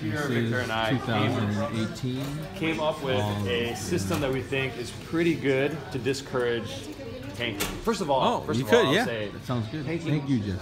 Peter, This Victor, and I came, up with um, a system that we think is pretty good to discourage tanking. First of all, Oh, first you of all, I'll yeah. say That sounds good. tanking- Thank you, Jesse.